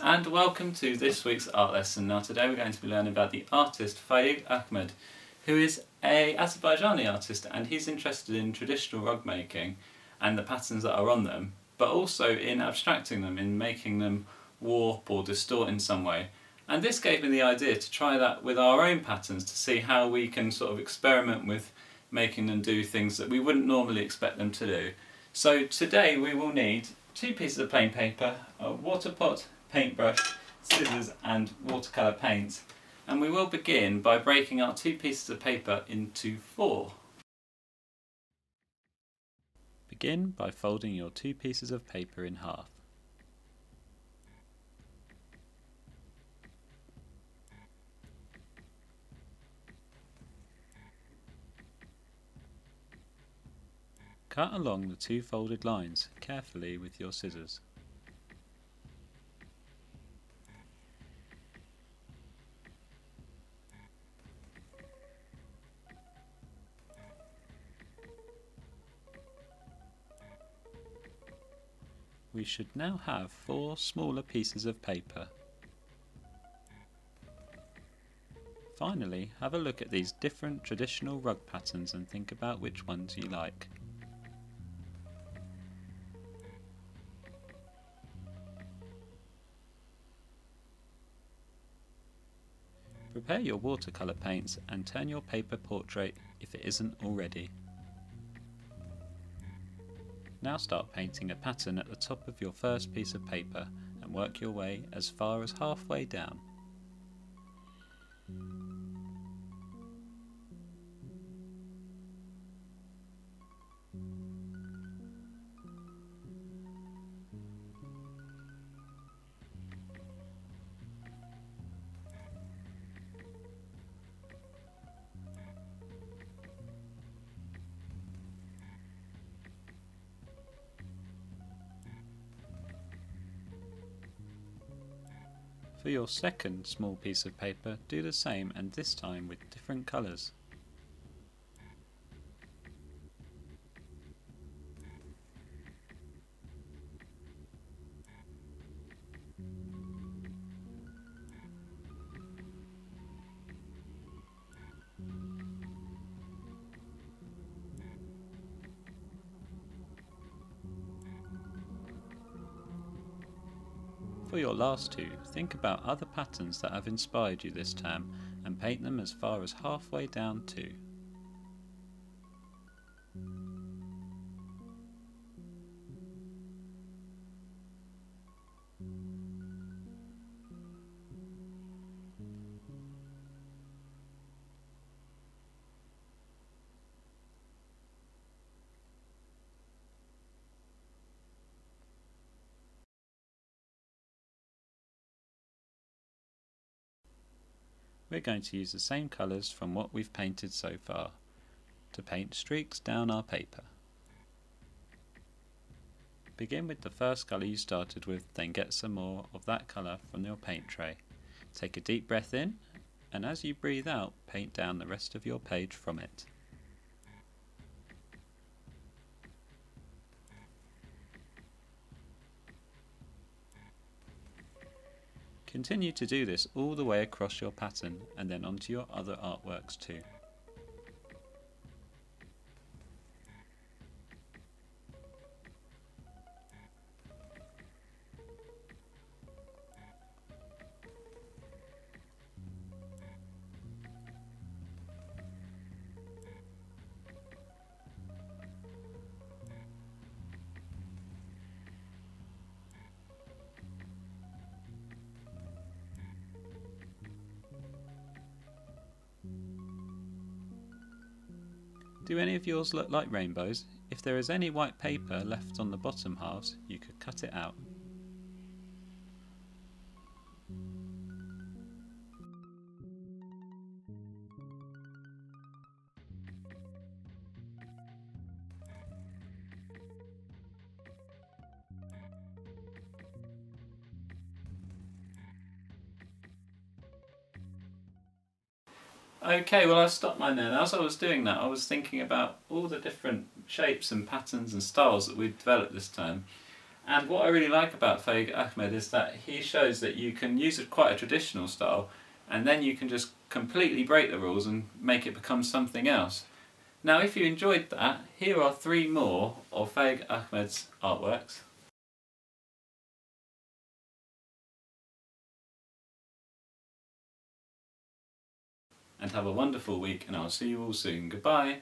And welcome to this week's art lesson. Now today we're going to be learning about the artist Faig Ahmed, who is a Azerbaijani artist and he's interested in traditional rug making and the patterns that are on them, but also in abstracting them, in making them warp or distort in some way. And this gave me the idea to try that with our own patterns to see how we can sort of experiment with making them do things that we wouldn't normally expect them to do. So today we will need two pieces of plain paper, a water pot, paintbrush, scissors and watercolour paint. And we will begin by breaking our two pieces of paper into four. Begin by folding your two pieces of paper in half. Cut along the two folded lines carefully with your scissors. We should now have four smaller pieces of paper. Finally, have a look at these different traditional rug patterns and think about which ones you like. Prepare your watercolour paints and turn your paper portrait if it isn't already. Now start painting a pattern at the top of your first piece of paper and work your way as far as halfway down. For your second small piece of paper, do the same and this time with different colours. For your last two, think about other patterns that have inspired you this term and paint them as far as halfway down too. We're going to use the same colours from what we've painted so far to paint streaks down our paper. Begin with the first colour you started with, then get some more of that colour from your paint tray. Take a deep breath in, and as you breathe out, paint down the rest of your page from it. Continue to do this all the way across your pattern and then onto your other artworks too. Do any of yours look like rainbows? If there is any white paper left on the bottom halves, you could cut it out. Okay, well I stopped mine then. As I was doing that, I was thinking about all the different shapes and patterns and styles that we've developed this time. And what I really like about Faig Ahmed is that he shows that you can use it quite a traditional style and then you can just completely break the rules and make it become something else. Now if you enjoyed that, here are three more of Faig Ahmed's artworks. And have a wonderful week and I'll see you all soon. Goodbye!